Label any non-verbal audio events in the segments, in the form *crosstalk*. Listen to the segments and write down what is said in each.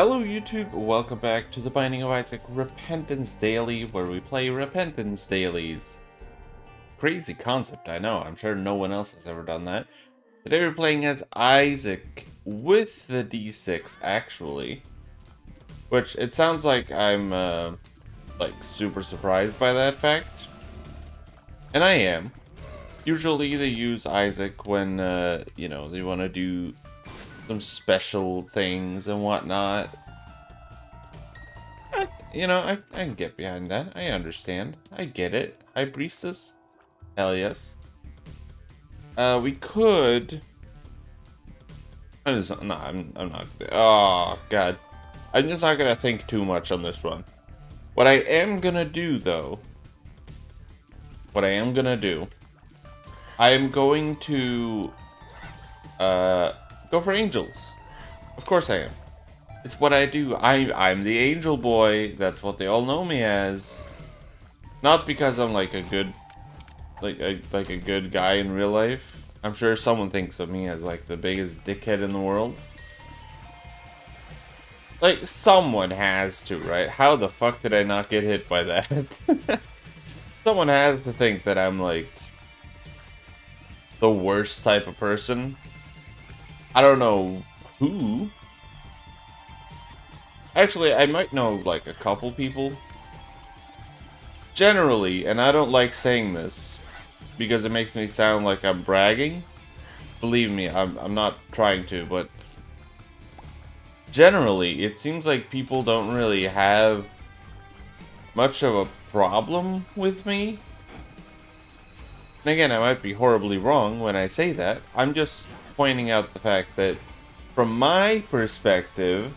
Hello YouTube, welcome back to the Binding of Isaac Repentance Daily, where we play Repentance Dailies. Crazy concept, I know, I'm sure no one else has ever done that. Today we're playing as Isaac, with the D6 actually. Which, it sounds like I'm, uh, like, super surprised by that fact. And I am. Usually they use Isaac when, uh, you know, they want to do some special things and whatnot. I, you know, I, I can get behind that. I understand. I get it. High Priestess? Hell yes. Uh, we could... I'm just, no, I'm, I'm not... Oh, God. I'm just not gonna think too much on this one. What I am gonna do, though... What I am gonna do... I am going to... Uh Go for angels. Of course I am. It's what I do. I, I'm the angel boy. That's what they all know me as. Not because I'm like a good, like a, like a good guy in real life. I'm sure someone thinks of me as like the biggest dickhead in the world. Like, someone has to, right? How the fuck did I not get hit by that? *laughs* someone has to think that I'm like the worst type of person. I don't know who. Actually, I might know, like, a couple people. Generally, and I don't like saying this, because it makes me sound like I'm bragging. Believe me, I'm, I'm not trying to, but... Generally, it seems like people don't really have much of a problem with me. And again, I might be horribly wrong when I say that. I'm just pointing out the fact that, from my perspective,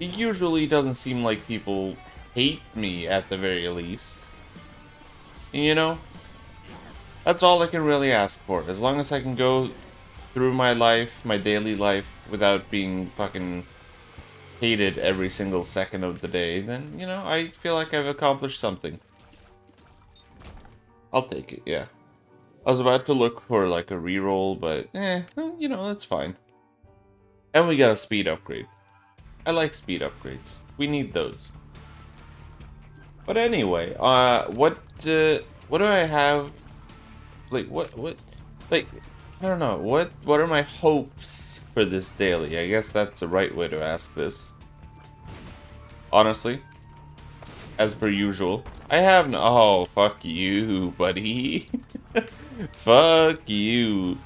it usually doesn't seem like people hate me at the very least. You know? That's all I can really ask for. As long as I can go through my life, my daily life, without being fucking hated every single second of the day, then, you know, I feel like I've accomplished something. I'll take it, yeah. I was about to look for like a reroll, but eh, you know, that's fine. And we got a speed upgrade. I like speed upgrades. We need those. But anyway, uh, what, uh, what do I have? Like, what, what, like, I don't know. What, what are my hopes for this daily? I guess that's the right way to ask this. Honestly, as per usual, I have no. Oh, fuck you, *laughs* buddy. Fuck you.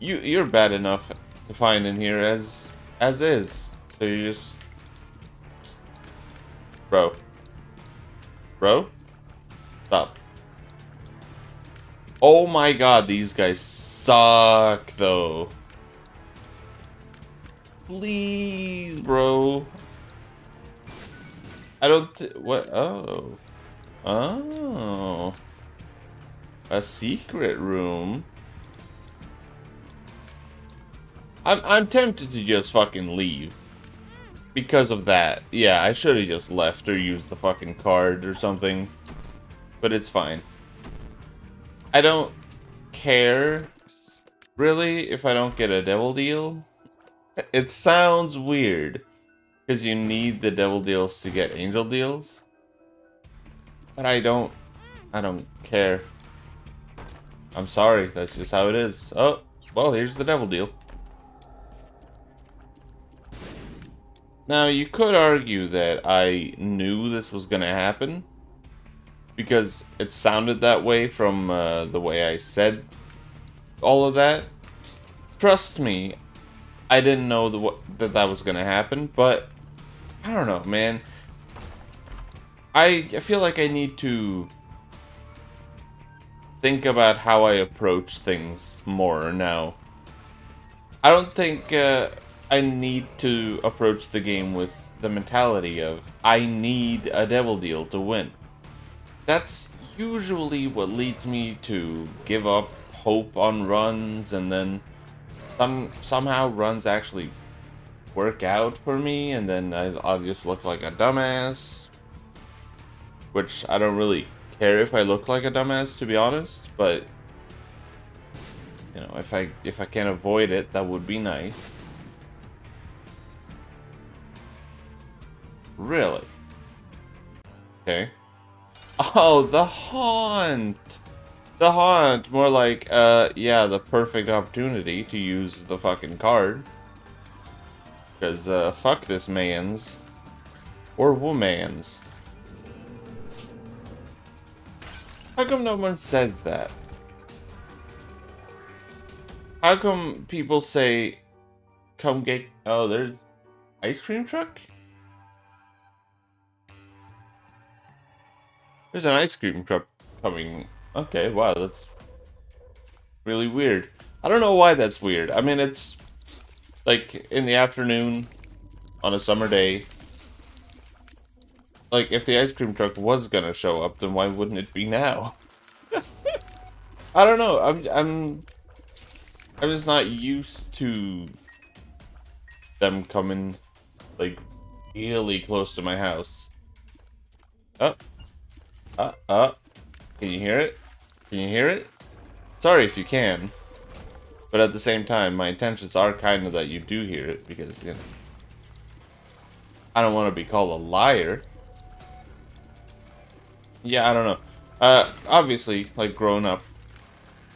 You you're bad enough to find in here as as is. So you just Bro. Bro? Stop. Oh my god, these guys suck though. Please, bro. I don't what oh. Oh. A secret room? I'm, I'm tempted to just fucking leave. Because of that. Yeah, I should have just left or used the fucking card or something. But it's fine. I don't care, really, if I don't get a devil deal. It sounds weird. Because you need the devil deals to get angel deals. But I don't... I don't care. I'm sorry, that's just how it is. Oh, well, here's the devil deal. Now, you could argue that I knew this was going to happen. Because it sounded that way from uh, the way I said all of that. Trust me, I didn't know the, that that was going to happen, but I don't know, man. I, I feel like I need to think about how I approach things more now. I don't think uh, I need to approach the game with the mentality of I need a devil deal to win. That's usually what leads me to give up hope on runs and then some somehow runs actually work out for me and then I, I'll just look like a dumbass which I don't really care if I look like a dumbass, to be honest, but you know, if I if I can avoid it, that would be nice. Really? Okay. Oh, the haunt! The haunt! More like, uh, yeah, the perfect opportunity to use the fucking card. Because, uh, fuck this man's. Or woman's. How come no one says that? How come people say, come get... Oh, there's ice cream truck? There's an ice cream truck coming. Okay, wow, that's really weird. I don't know why that's weird. I mean, it's like in the afternoon on a summer day. Like, if the ice cream truck was gonna show up, then why wouldn't it be now? *laughs* I don't know. I'm I'm I'm just not used to them coming like really close to my house. Oh. Uh, uh. Can you hear it? Can you hear it? Sorry if you can. But at the same time, my intentions are kind of that you do hear it, because, you know... I don't want to be called a liar. Yeah, I don't know. Uh, obviously, like, growing up,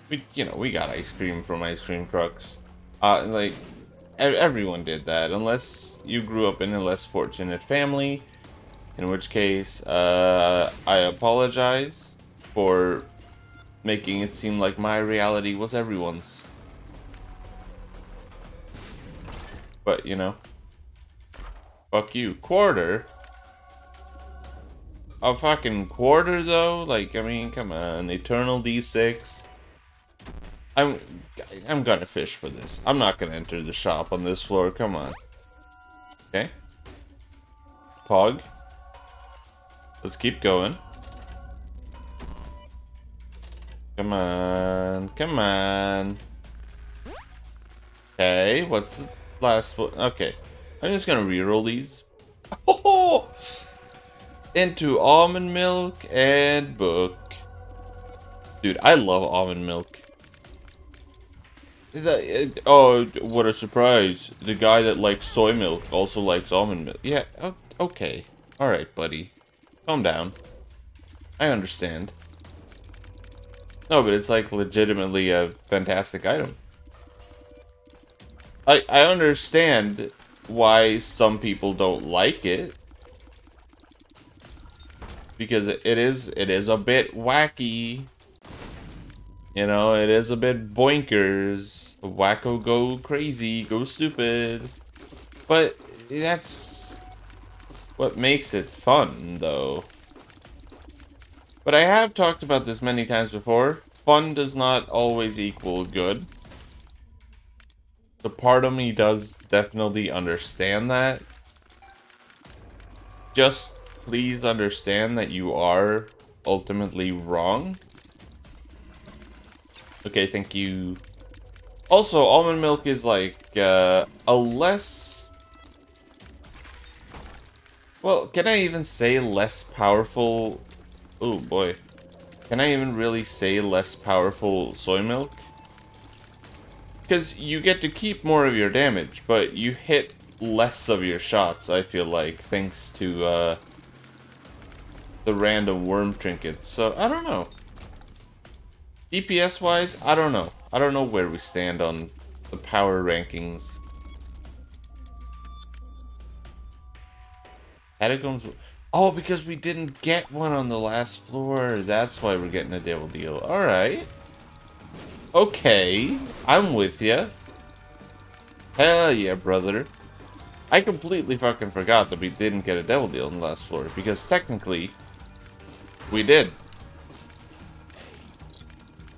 we, you know, we got ice cream from ice cream trucks. Uh, like, everyone did that, unless you grew up in a less fortunate family, in which case, uh, I apologize for making it seem like my reality was everyone's. But, you know, fuck you. Quarter? A fucking quarter, though? Like, I mean, come on. Eternal D6. I'm, I'm gonna fish for this. I'm not gonna enter the shop on this floor. Come on. Okay. Pog. Let's keep going. Come on, come on. Okay, what's the last one? Okay, I'm just gonna reroll these. *laughs* Into almond milk and book. Dude, I love almond milk. Oh, what a surprise. The guy that likes soy milk also likes almond milk. Yeah, okay. Alright, buddy. Calm down. I understand. No, but it's like legitimately a fantastic item. I I understand why some people don't like it. Because it is it is a bit wacky. You know, it is a bit boinkers. Wacko go crazy, go stupid. But that's what makes it fun, though. But I have talked about this many times before. Fun does not always equal good. The part of me does definitely understand that. Just please understand that you are ultimately wrong. Okay, thank you. Also, almond milk is like uh, a less well, can I even say less powerful... Oh boy. Can I even really say less powerful soy milk? Because you get to keep more of your damage, but you hit less of your shots, I feel like, thanks to uh, the random worm trinkets. So, I don't know. DPS-wise, I don't know. I don't know where we stand on the power rankings. Catacombs. Oh, because we didn't get one on the last floor. That's why we're getting a devil deal. Alright. Okay. I'm with you. Hell yeah, brother. I completely fucking forgot that we didn't get a devil deal on the last floor. Because technically, we did.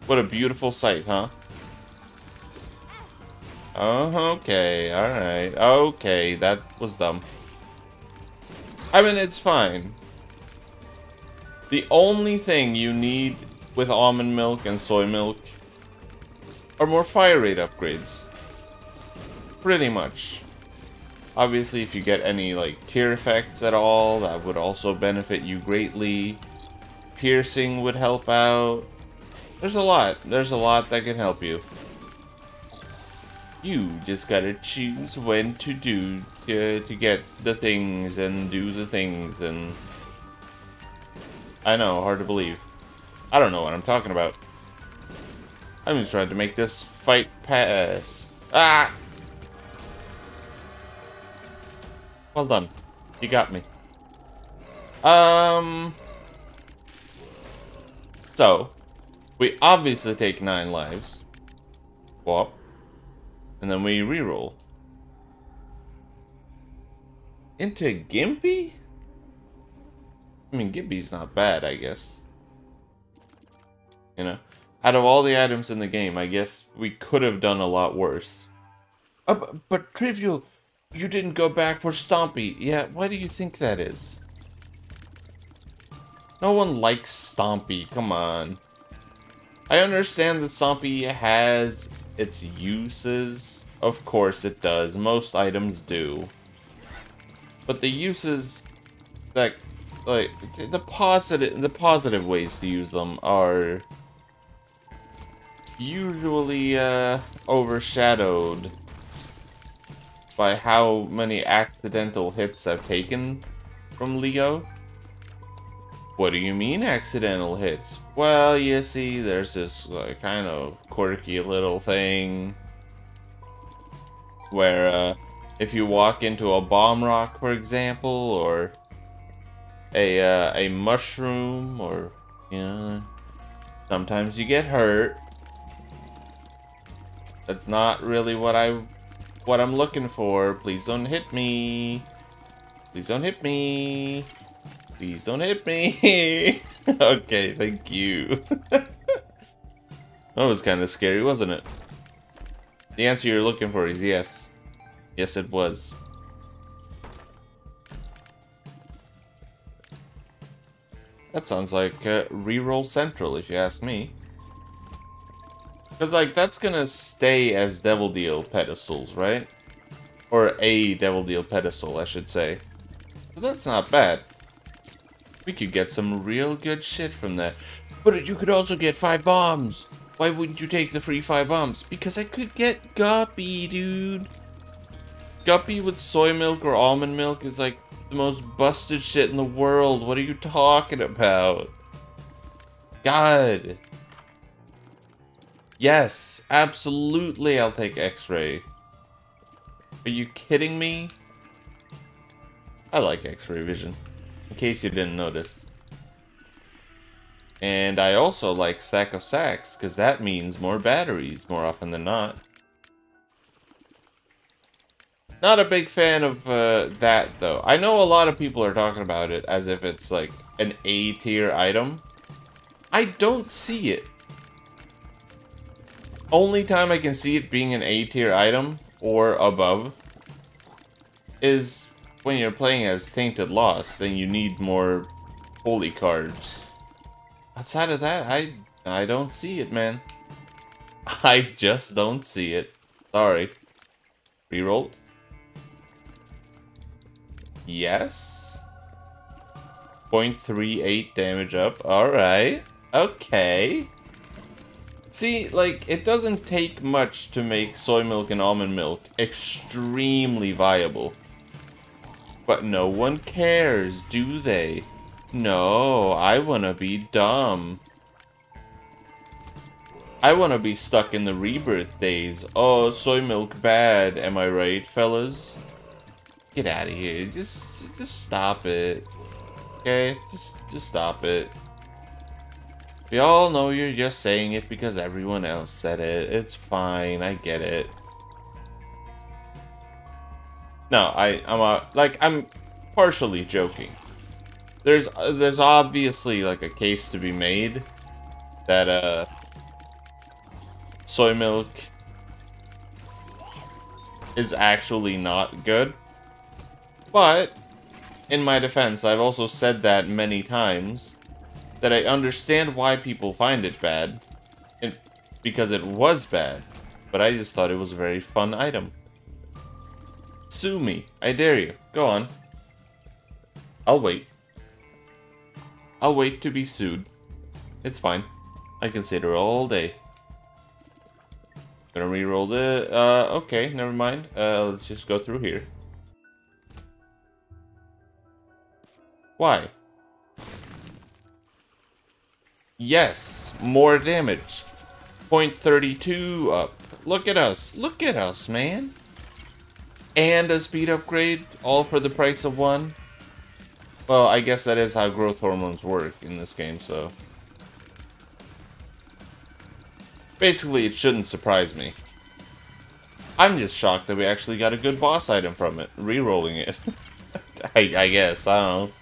What a beautiful sight, huh? Oh, okay. Alright. Okay, that was dumb. I mean, it's fine. The only thing you need with almond milk and soy milk are more fire rate upgrades. Pretty much. Obviously, if you get any, like, tear effects at all, that would also benefit you greatly. Piercing would help out. There's a lot. There's a lot that can help you. You just gotta choose when to do to, to get the things and do the things and... I know, hard to believe. I don't know what I'm talking about. I'm just trying to make this fight pass. Ah! Well done. You got me. Um... So, we obviously take nine lives. Whoop. And then we reroll. Into Gimpy? I mean, Gimpy's not bad, I guess. You know? Out of all the items in the game, I guess we could have done a lot worse. Uh, but, but Trivial, you didn't go back for Stompy. Yeah, why do you think that is? No one likes Stompy, come on. I understand that Stompy has its uses. Of course it does. Most items do. But the uses that like the positive the positive ways to use them are usually uh, overshadowed by how many accidental hits I've taken from Leo. What do you mean accidental hits? Well, you see, there's this kind of quirky little thing where uh, if you walk into a bomb rock, for example, or a uh, a mushroom, or you know, sometimes you get hurt. That's not really what I what I'm looking for. Please don't hit me. Please don't hit me. Please don't hit me. *laughs* okay, thank you. *laughs* that was kind of scary, wasn't it? The answer you're looking for is yes. Yes, it was. That sounds like uh, reroll central, if you ask me. Because, like, that's gonna stay as Devil Deal pedestals, right? Or a Devil Deal pedestal, I should say. But that's not bad. We could get some real good shit from that. But you could also get five bombs. Why wouldn't you take the free five bombs? Because I could get Guppy, dude. Guppy with soy milk or almond milk is like the most busted shit in the world. What are you talking about? God. Yes, absolutely I'll take X-Ray. Are you kidding me? I like X-Ray vision case you didn't notice. And I also like Sack of Sacks, because that means more batteries more often than not. Not a big fan of uh, that, though. I know a lot of people are talking about it as if it's like an A-tier item. I don't see it. Only time I can see it being an A-tier item, or above, is when you're playing as Tainted Lost, then you need more holy cards. Outside of that, I I don't see it, man. *laughs* I just don't see it. Sorry. Reroll. Yes. 0.38 damage up. Alright. Okay. See, like, it doesn't take much to make soy milk and almond milk extremely viable. But no one cares, do they? No, I wanna be dumb. I wanna be stuck in the rebirth days. Oh, soy milk bad, am I right, fellas? Get out of here. Just just stop it. Okay? Just just stop it. We all know you're just saying it because everyone else said it. It's fine, I get it. No, I, I'm a, like, I'm partially joking. There's, uh, there's obviously, like, a case to be made that, uh, soy milk is actually not good. But, in my defense, I've also said that many times, that I understand why people find it bad, because it was bad, but I just thought it was a very fun item. Sue me. I dare you. Go on. I'll wait. I'll wait to be sued. It's fine. I can sit here all day. Gonna reroll the. Uh, okay, never mind. Uh, let's just go through here. Why? Yes, more damage. 0.32 up. Look at us. Look at us, man. And a speed upgrade, all for the price of one. Well, I guess that is how growth hormones work in this game, so... Basically, it shouldn't surprise me. I'm just shocked that we actually got a good boss item from it, re-rolling it. *laughs* I, I guess, I don't know.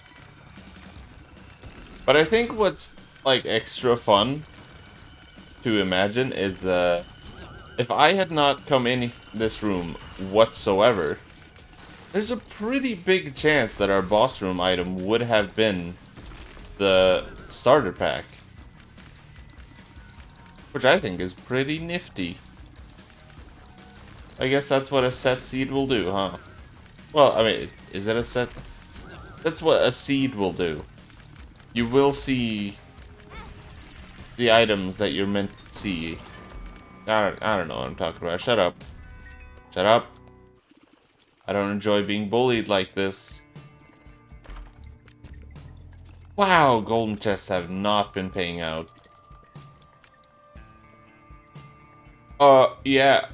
But I think what's, like, extra fun to imagine is, uh, if I had not come in this room whatsoever, there's a pretty big chance that our boss room item would have been the starter pack. Which I think is pretty nifty. I guess that's what a set seed will do, huh? Well, I mean, is it a set? That's what a seed will do. You will see the items that you're meant to see. I don't, I don't know what I'm talking about. Shut up. Shut up. I don't enjoy being bullied like this. Wow, golden chests have not been paying out. Uh, yeah.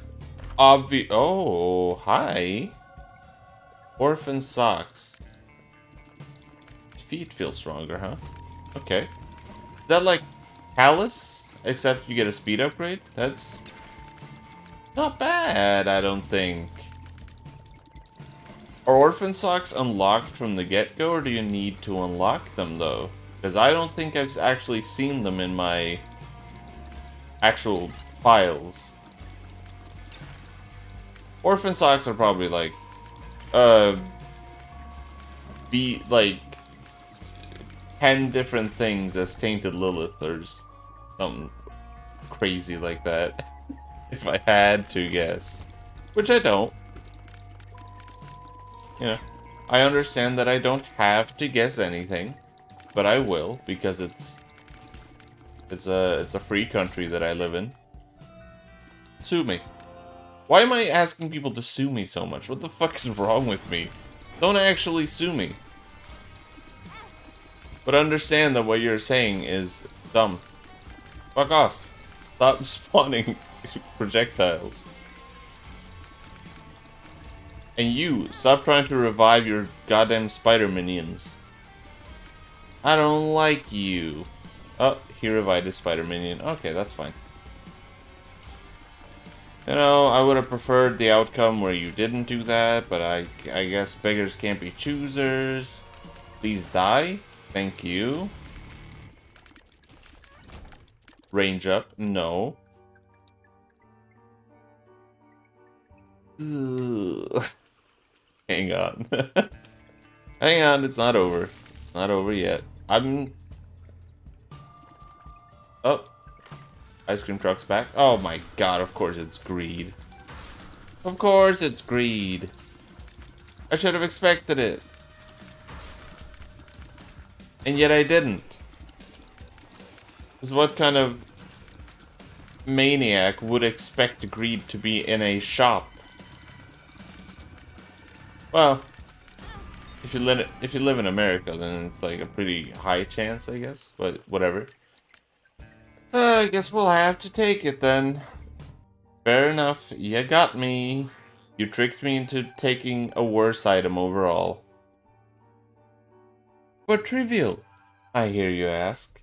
Obvi- Oh, hi. Orphan socks. Feet feel stronger, huh? Okay. Is that like Callus? Except you get a speed upgrade? That's not bad, I don't think. Are orphan socks unlocked from the get-go, or do you need to unlock them, though? Because I don't think I've actually seen them in my actual files. Orphan socks are probably like, uh, be like 10 different things as Tainted Lilith or something crazy like that. *laughs* if I had to guess. Which I don't. You know, I understand that I don't have to guess anything, but I will because it's it's a it's a free country that I live in. Sue me. Why am I asking people to sue me so much? What the fuck is wrong with me? Don't actually sue me. But understand that what you're saying is dumb. Fuck off. Stop *laughs* spawning *laughs* projectiles. And you, stop trying to revive your goddamn spider minions. I don't like you. Oh, he revived his spider minion. Okay, that's fine. You know, I would have preferred the outcome where you didn't do that, but I, I guess beggars can't be choosers. Please die. Thank you. Range up. No. Hang on. *laughs* Hang on, it's not over. It's not over yet. I'm... Oh. Ice cream truck's back. Oh my god, of course it's greed. Of course it's greed. I should have expected it. And yet I didn't. Because what kind of maniac would expect greed to be in a shop? Well, if you live if you live in America, then it's like a pretty high chance, I guess. But whatever. Uh, I guess we'll have to take it then. Fair enough. You got me. You tricked me into taking a worse item overall. But trivial, I hear you ask.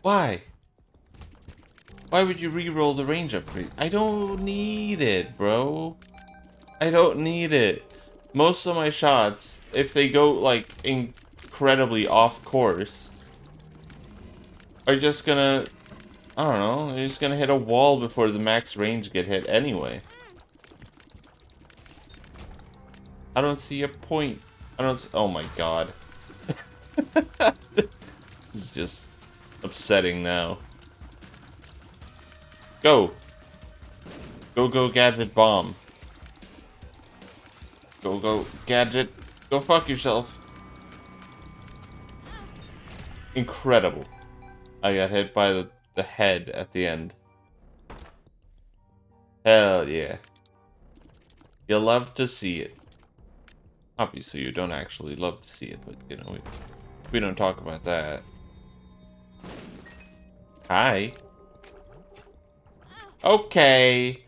Why? Why would you re-roll the range upgrade? I don't need it, bro. I don't need it. Most of my shots, if they go, like, incredibly off course, are just gonna... I don't know, they're just gonna hit a wall before the max range get hit anyway. I don't see a point. I don't Oh my god. *laughs* it's just upsetting now. Go! Go, go, gadget bomb. Go, go, gadget. Go fuck yourself. Incredible. I got hit by the, the head at the end. Hell yeah. You love to see it. Obviously, you don't actually love to see it, but, you know, we, we don't talk about that. Hi. Okay.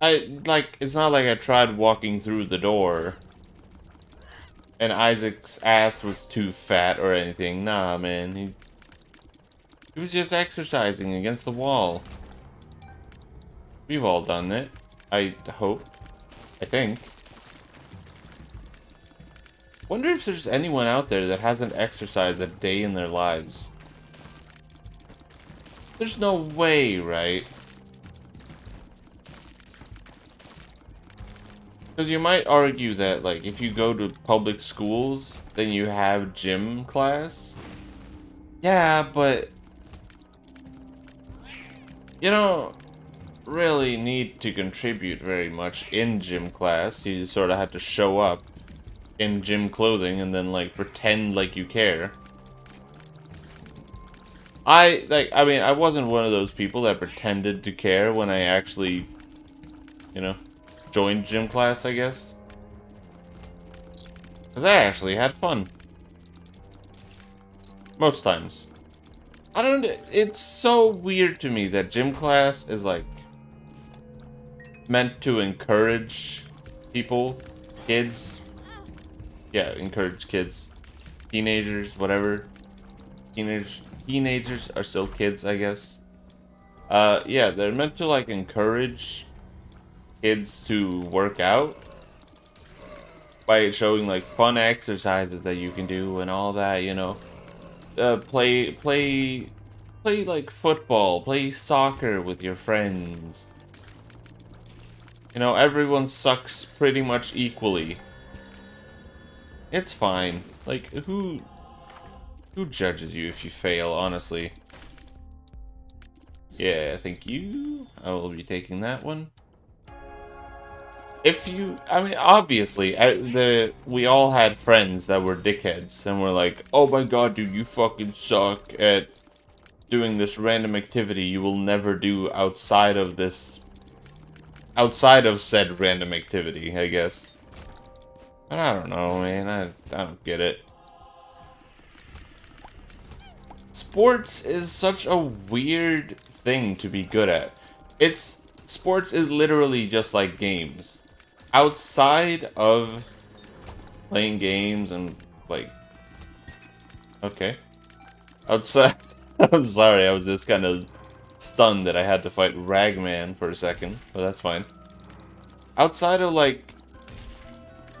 I, like, it's not like I tried walking through the door. And Isaac's ass was too fat or anything. Nah, man. He, he was just exercising against the wall. We've all done it. I hope. I think. Wonder if there's anyone out there that hasn't exercised a day in their lives. There's no way, right? Because you might argue that, like, if you go to public schools, then you have gym class. Yeah, but... You don't really need to contribute very much in gym class. You sort of have to show up in gym clothing and then, like, pretend like you care. I, like, I mean, I wasn't one of those people that pretended to care when I actually, you know, joined gym class, I guess. Because I actually had fun. Most times. I don't, it's so weird to me that gym class is, like, meant to encourage people, kids, yeah, encourage kids, teenagers, whatever. Teenagers, teenagers are still kids, I guess. Uh, yeah, they're meant to like encourage kids to work out by showing like fun exercises that you can do and all that, you know. Uh, play, play, play like football, play soccer with your friends. You know, everyone sucks pretty much equally. It's fine. Like, who... Who judges you if you fail, honestly? Yeah, thank you. I will be taking that one. If you... I mean, obviously, I, the we all had friends that were dickheads, and were like, Oh my god, dude, you fucking suck at doing this random activity you will never do outside of this... Outside of said random activity, I guess. But I don't know, man. I, I don't get it. Sports is such a weird thing to be good at. It's sports is literally just like games. Outside of playing games and like okay. Outside *laughs* I'm sorry, I was just kind of stunned that I had to fight Ragman for a second, but that's fine. Outside of like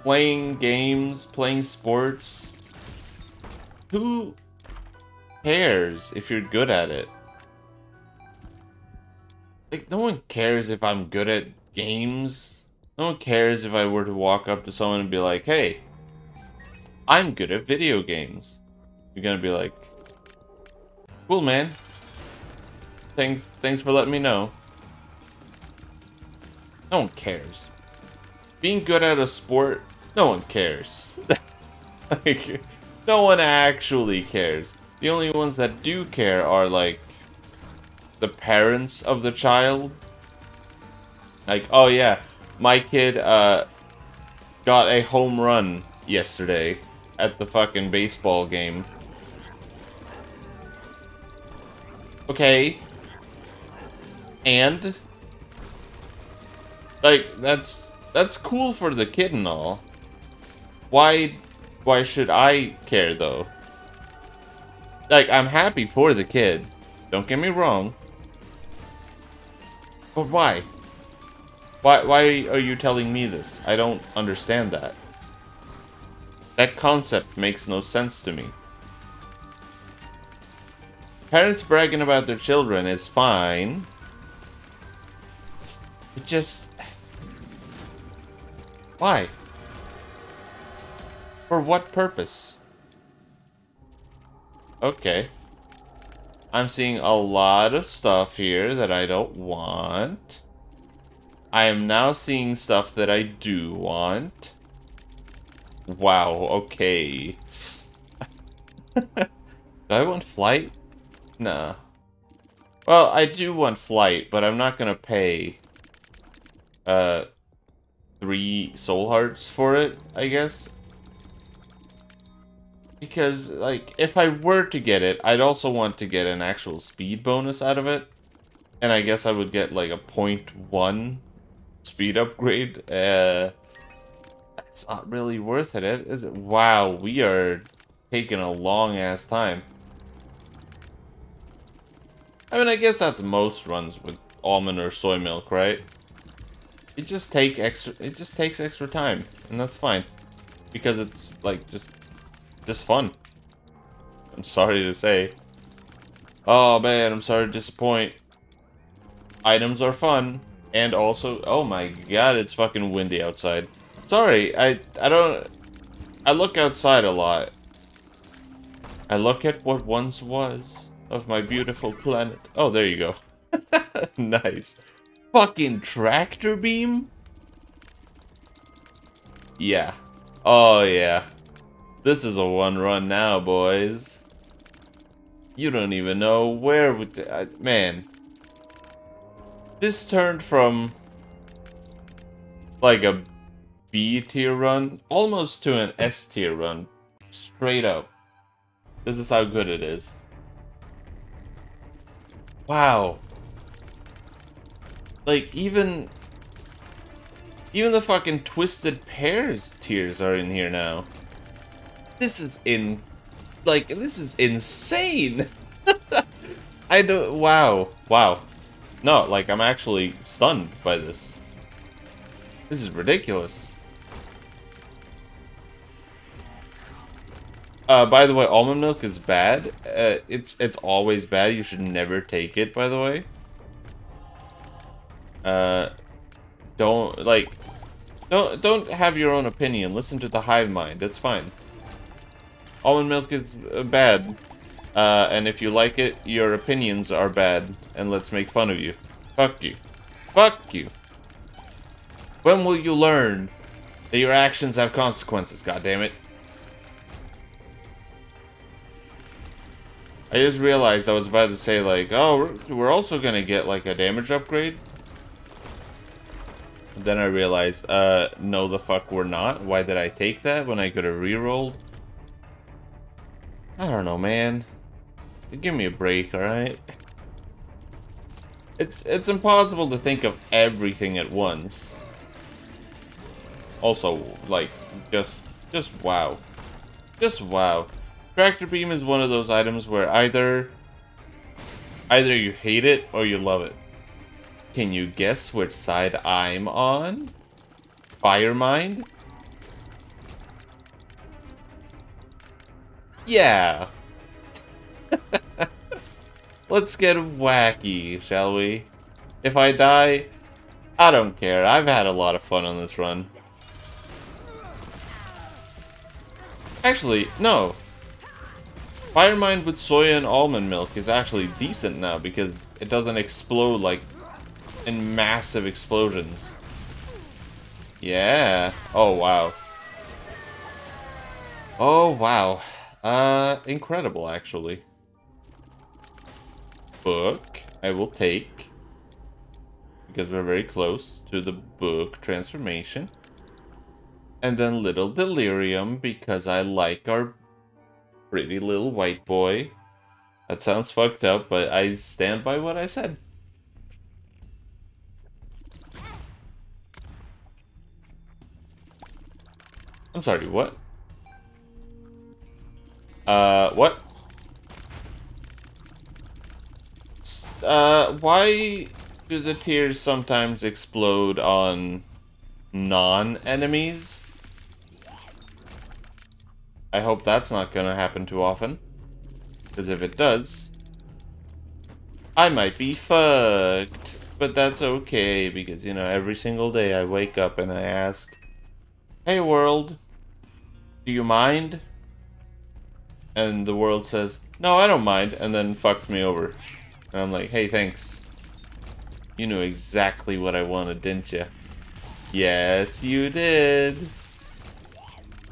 playing games, playing sports. Who cares if you're good at it? Like, no one cares if I'm good at games. No one cares if I were to walk up to someone and be like, hey, I'm good at video games. You're gonna be like, cool, man. Thanks, thanks for letting me know. No one cares. Being good at a sport no one cares. *laughs* like, no one actually cares. The only ones that do care are, like, the parents of the child. Like, oh yeah, my kid, uh, got a home run yesterday at the fucking baseball game. Okay. And? Like, that's, that's cool for the kid and all. Why, why should I care though? Like, I'm happy for the kid. Don't get me wrong. But why? Why, why are you telling me this? I don't understand that. That concept makes no sense to me. Parents bragging about their children is fine. It just... Why? For what purpose? Okay. I'm seeing a lot of stuff here that I don't want. I am now seeing stuff that I do want. Wow, okay. *laughs* do I want flight? Nah. Well, I do want flight, but I'm not gonna pay uh, three soul hearts for it, I guess. Because, like, if I were to get it, I'd also want to get an actual speed bonus out of it. And I guess I would get, like, a 0.1 speed upgrade. Uh, that's not really worth it, is it? Wow, we are taking a long-ass time. I mean, I guess that's most runs with almond or soy milk, right? It just take extra. It just takes extra time, and that's fine, because it's like just, just fun. I'm sorry to say. Oh man, I'm sorry to disappoint. Items are fun, and also, oh my god, it's fucking windy outside. Sorry, I I don't. I look outside a lot. I look at what once was of my beautiful planet. Oh, there you go. *laughs* nice. Fucking tractor beam? Yeah. Oh, yeah. This is a one run now, boys. You don't even know where... Would Uh, man. This turned from... Like a B tier run, almost to an S tier run. Straight up. This is how good it is. Wow. Like, even... Even the fucking Twisted Pair's tears are in here now. This is in... Like, this is insane! *laughs* I don't... Wow. Wow. No, like, I'm actually stunned by this. This is ridiculous. Uh, by the way, almond milk is bad. Uh, it's it's always bad. You should never take it, by the way. Uh, don't like, don't don't have your own opinion. Listen to the hive mind. That's fine. Almond milk is uh, bad, uh, and if you like it, your opinions are bad, and let's make fun of you. Fuck you. Fuck you. When will you learn that your actions have consequences? God damn it. I just realized I was about to say like, oh, we're also gonna get like a damage upgrade. Then I realized, uh, no the fuck we're not. Why did I take that when I could have rerolled? I don't know, man. Give me a break, alright? It's, it's impossible to think of everything at once. Also, like, just, just wow. Just wow. Tractor Beam is one of those items where either, either you hate it or you love it. Can you guess which side I'm on? Firemind? Yeah. *laughs* Let's get wacky, shall we? If I die, I don't care. I've had a lot of fun on this run. Actually, no. Firemind with soy and almond milk is actually decent now because it doesn't explode like in massive explosions. Yeah. Oh, wow. Oh, wow. Uh, incredible, actually. Book, I will take. Because we're very close to the book transformation. And then Little Delirium, because I like our pretty little white boy. That sounds fucked up, but I stand by what I said. I'm sorry, what? Uh, what? Uh, why do the tears sometimes explode on non-enemies? I hope that's not gonna happen too often. Because if it does, I might be fucked. But that's okay, because, you know, every single day I wake up and I ask, Hey world, do you mind? And the world says, no, I don't mind, and then fucked me over. And I'm like, hey, thanks. You knew exactly what I wanted, didn't you? Yes, you did.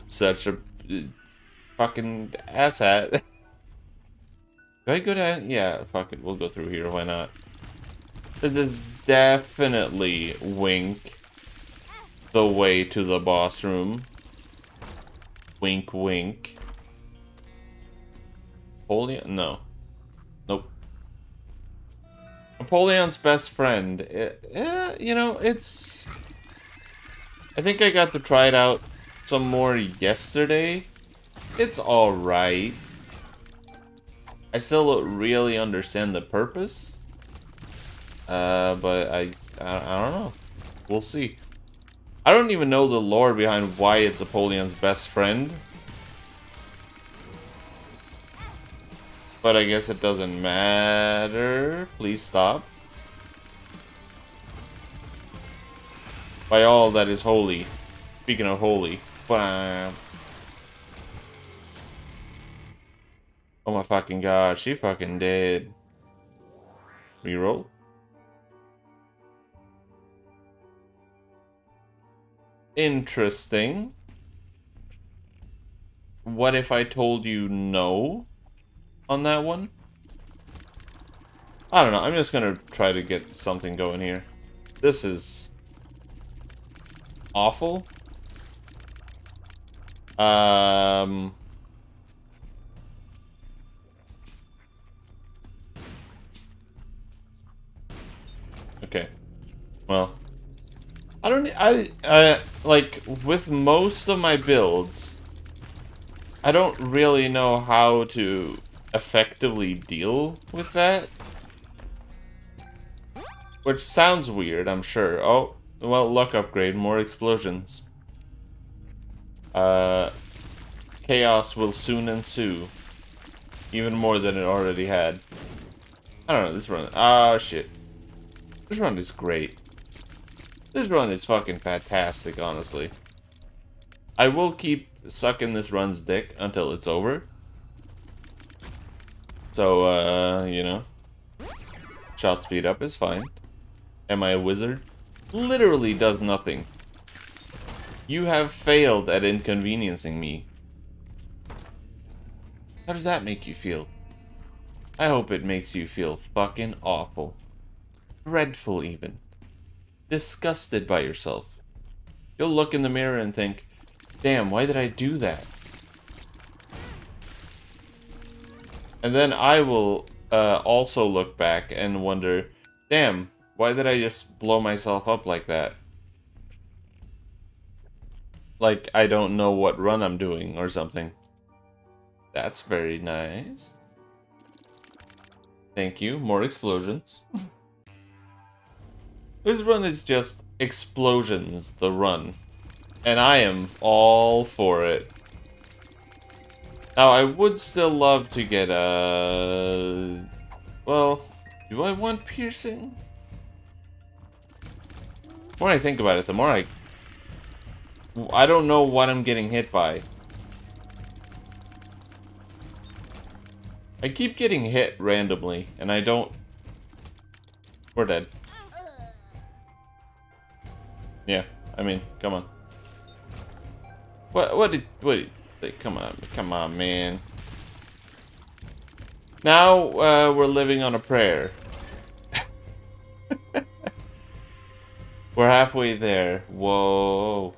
Such a uh, fucking asshat. *laughs* Do I go down? Yeah, fuck it. We'll go through here. Why not? This is definitely Wink the way to the boss room. Wink, wink. Holy No. Napoleon's best friend. It, eh, you know, it's... I think I got to try it out some more yesterday. It's alright. I still don't really understand the purpose. Uh, but I, I, I don't know. We'll see. I don't even know the lore behind why it's Napoleon's best friend. But I guess it doesn't matter. Please stop. By all that is holy. Speaking of holy. Bam. Oh my fucking god, she fucking dead. Reroll. Interesting. What if I told you no on that one? I don't know. I'm just gonna try to get something going here. This is awful. Um. Okay. Well, I don't. I. I like with most of my builds. I don't really know how to effectively deal with that. Which sounds weird, I'm sure. Oh, well, luck upgrade, more explosions. Uh, chaos will soon ensue. Even more than it already had. I don't know, this run... Oh, shit. This run is great. This run is fucking fantastic, honestly. I will keep sucking this run's dick until it's over. So, uh, you know. Shot speed up is fine. Am I a wizard? Literally does nothing. You have failed at inconveniencing me. How does that make you feel? I hope it makes you feel fucking awful. Dreadful, even. Disgusted by yourself. You'll look in the mirror and think, damn, why did I do that? And then I will uh, also look back and wonder, damn, why did I just blow myself up like that? Like, I don't know what run I'm doing or something. That's very nice. Thank you. More explosions. *laughs* this run is just explosions, the run. And I am all for it. Now, I would still love to get a... Well, do I want piercing? The more I think about it, the more I... I don't know what I'm getting hit by. I keep getting hit randomly, and I don't... We're dead. Yeah, I mean, come on. What, what did, what come on, come on, man. Now, uh, we're living on a prayer. *laughs* we're halfway there. Whoa.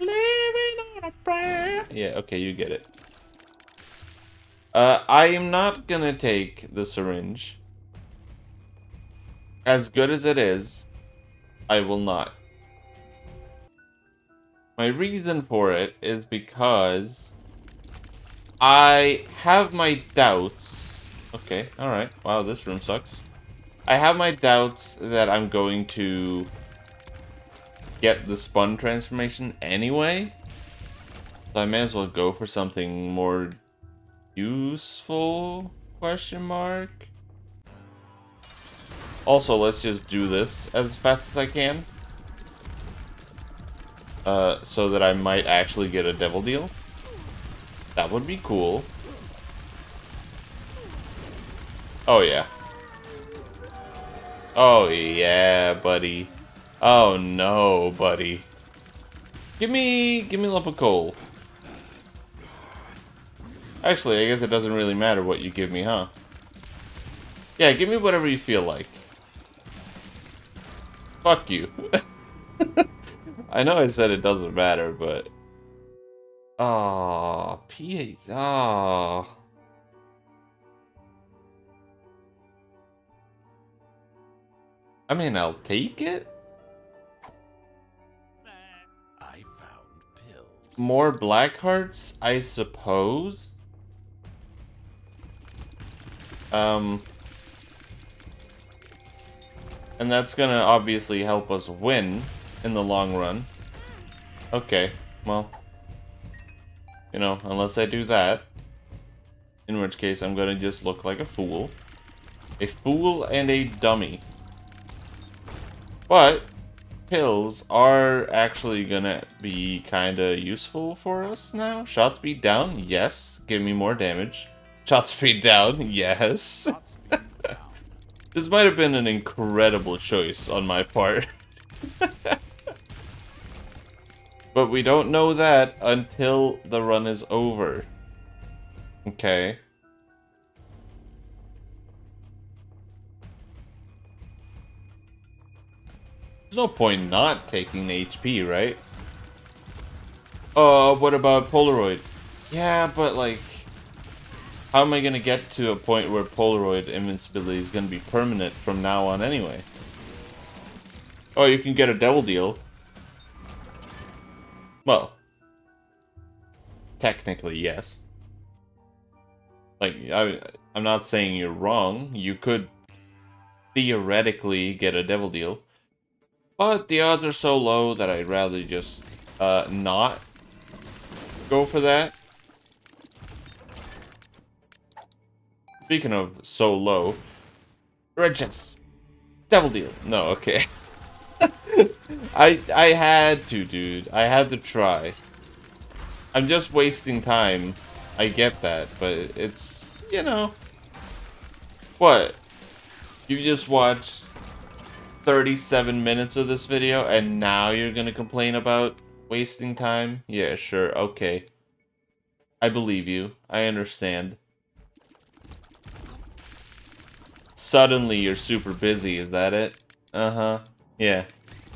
Living on a prayer. Yeah, okay, you get it. Uh, I am not gonna take the syringe. As good as it is, I will not. My reason for it is because I have my doubts. Okay, alright. Wow, this room sucks. I have my doubts that I'm going to get the spun transformation anyway. So I may as well go for something more useful? Question mark. Also, let's just do this as fast as I can. Uh, so that I might actually get a devil deal. That would be cool. Oh, yeah. Oh, yeah, buddy. Oh, no, buddy. Give me, give me a lump of coal. Actually, I guess it doesn't really matter what you give me, huh? Yeah, give me whatever you feel like. Fuck you. *laughs* I know I said it doesn't matter, but... Oh, PA... Oh... I mean, I'll take it. I found pills. More black hearts, I suppose. Um, and that's gonna obviously help us win in the long run. Okay, well, you know, unless I do that, in which case I'm gonna just look like a fool. A fool and a dummy. But pills are actually gonna be kinda useful for us now. Shot speed down, yes. Give me more damage. Shot speed down, yes. *laughs* this might have been an incredible choice on my part. *laughs* but we don't know that until the run is over. Okay. There's no point not taking the HP, right? Uh, what about Polaroid? Yeah, but like... How am I gonna get to a point where Polaroid invincibility is gonna be permanent from now on anyway? Oh, you can get a Devil Deal. Well. Technically, yes. Like, I, I'm not saying you're wrong. You could theoretically get a Devil Deal. But the odds are so low that I'd rather just uh, not go for that. Speaking of so low, chest, devil deal. No, okay. *laughs* I I had to, dude. I had to try. I'm just wasting time. I get that, but it's you know what? You just watched 37 minutes of this video and now you're gonna complain about wasting time? Yeah, sure, okay. I believe you. I understand. Suddenly you're super busy, is that it? Uh-huh. Yeah.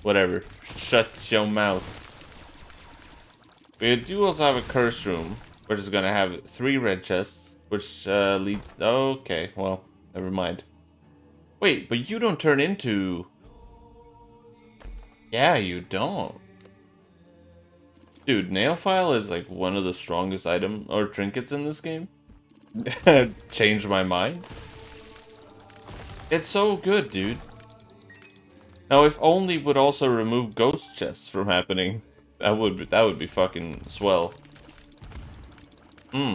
Whatever. Shut your mouth. We do also have a curse room, which is gonna have three red chests, which uh, leads... Okay, well, never mind. Wait, but you don't turn into... Yeah, you don't. Dude, nail file is like one of the strongest item or trinkets in this game. *laughs* Changed my mind. It's so good, dude. Now, if only would also remove ghost chests from happening, that would be, that would be fucking swell. Hmm.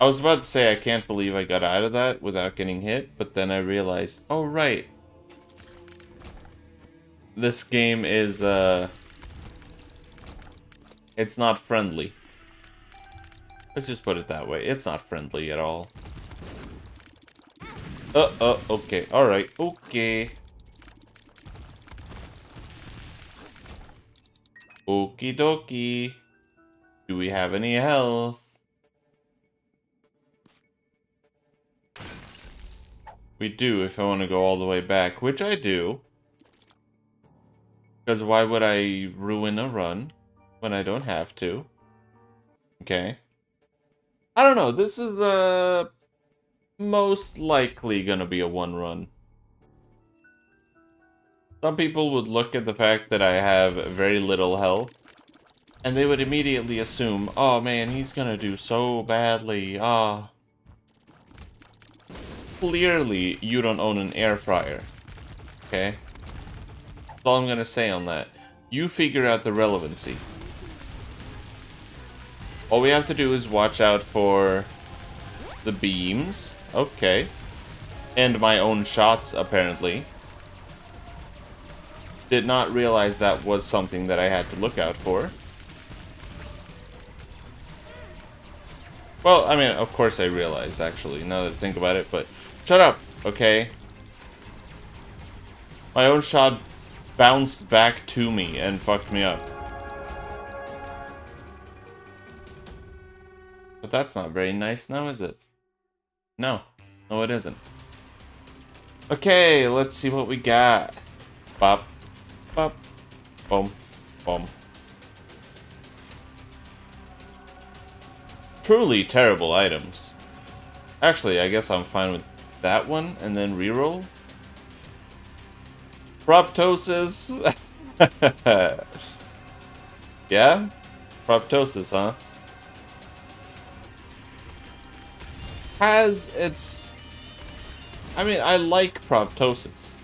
I was about to say I can't believe I got out of that without getting hit, but then I realized, oh right, this game is, uh... It's not friendly. Let's just put it that way. It's not friendly at all. Uh, uh, okay. Alright, okay. Okie dokie. Do we have any health? We do if I want to go all the way back, which I do. Because why would I ruin a run when I don't have to? Okay. I don't know. This is uh, most likely going to be a one run. Some people would look at the fact that I have very little health, and they would immediately assume, oh man, he's going to do so badly. Ah. Clearly, you don't own an air fryer. Okay? That's all I'm going to say on that. You figure out the relevancy. All we have to do is watch out for the beams. Okay. And my own shots, apparently. Did not realize that was something that I had to look out for. Well, I mean, of course I realized, actually, now that I think about it, but... Shut up, okay? My own shot bounced back to me and fucked me up. But that's not very nice now, is it? No. No, it isn't. Okay, let's see what we got. Bop. Bop. Boom. Boom. Truly terrible items. Actually, I guess I'm fine with that one and then reroll. Proptosis. *laughs* yeah? Proptosis, huh? Has its... I mean, I like Proptosis.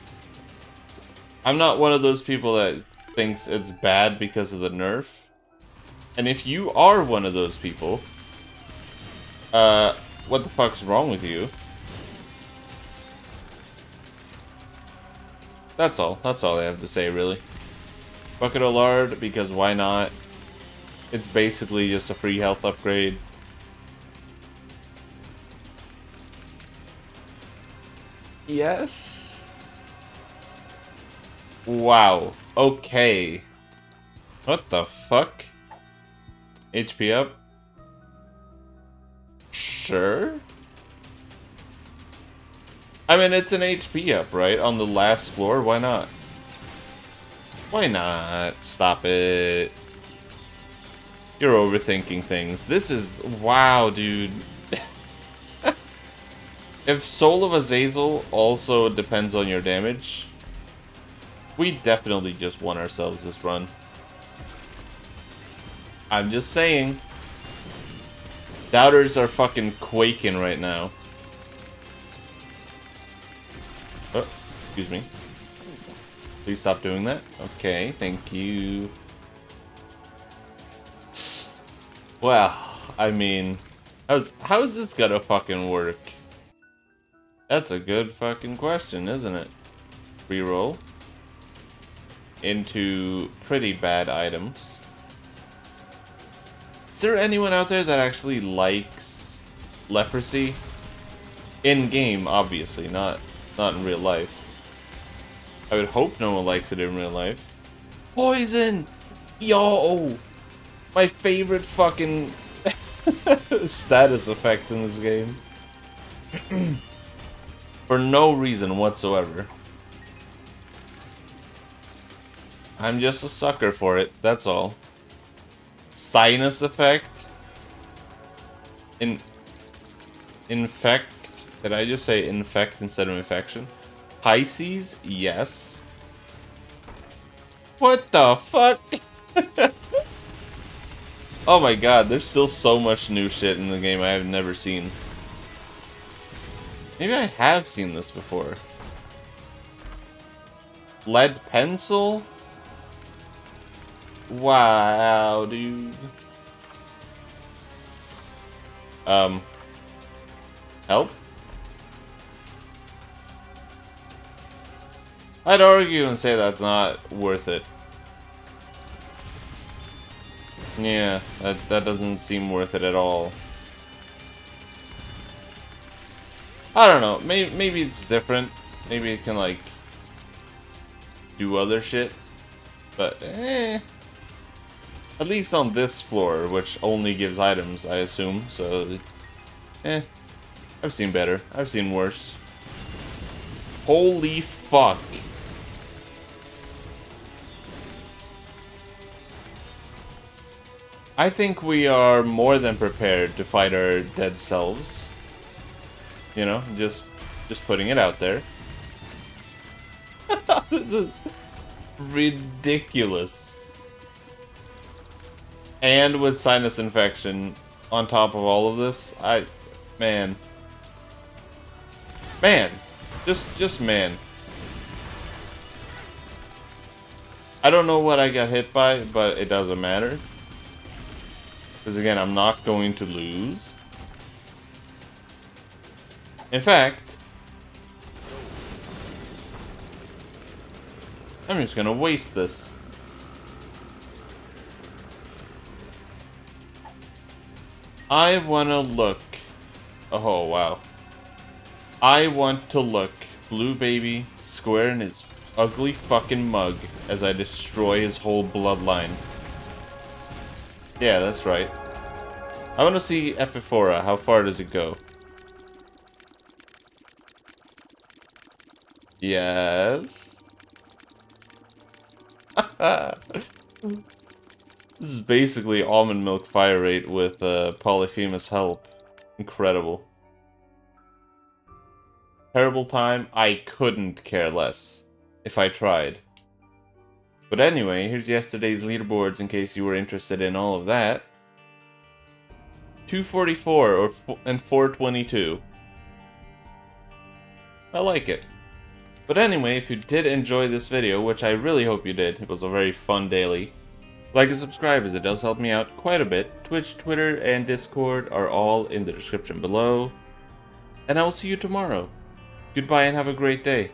I'm not one of those people that thinks it's bad because of the nerf. And if you are one of those people, uh, what the fuck's wrong with you? That's all. That's all I have to say, really. Bucket of Lard, because why not? It's basically just a free health upgrade. Yes? Wow. Okay. What the fuck? HP up? Sure. I mean, it's an HP up, right? On the last floor, why not? Why not? Stop it. You're overthinking things. This is... Wow, dude. If Soul of Azazel also depends on your damage, we definitely just won ourselves this run. I'm just saying. Doubters are fucking quaking right now. Oh, excuse me. Please stop doing that. Okay, thank you. Well, I mean, how's how's this gonna fucking work? That's a good fucking question, isn't it? Reroll into pretty bad items. Is there anyone out there that actually likes leprosy? In game, obviously, not not in real life. I would hope no one likes it in real life. Poison! Yo! My favorite fucking *laughs* status effect in this game. *clears throat* For no reason whatsoever. I'm just a sucker for it, that's all. Sinus effect? In... Infect? Did I just say infect instead of infection? Pisces? Yes. What the fuck? *laughs* oh my god, there's still so much new shit in the game I have never seen. Maybe I have seen this before. Lead pencil? Wow, dude. Um. Help? I'd argue and say that's not worth it. Yeah, that, that doesn't seem worth it at all. I don't know, maybe, maybe it's different. Maybe it can, like, do other shit. But, eh. At least on this floor, which only gives items, I assume, so. Eh. I've seen better. I've seen worse. Holy fuck. I think we are more than prepared to fight our dead selves. You know, just just putting it out there. *laughs* this is ridiculous. And with sinus infection on top of all of this, I man. Man. Just just man. I don't know what I got hit by, but it doesn't matter. Because again, I'm not going to lose. In fact, I'm just gonna waste this. I wanna look. Oh, wow. I want to look Blue Baby square in his ugly fucking mug as I destroy his whole bloodline. Yeah, that's right. I want to see Epiphora. How far does it go? Yes. *laughs* this is basically almond milk fire rate with uh, Polyphemus help. Incredible. Terrible time? I couldn't care less. If I tried. But anyway, here's yesterday's leaderboards in case you were interested in all of that. 244 or and 422. I like it. But anyway, if you did enjoy this video, which I really hope you did, it was a very fun daily, like and subscribe as it does help me out quite a bit. Twitch, Twitter, and Discord are all in the description below. And I will see you tomorrow. Goodbye and have a great day.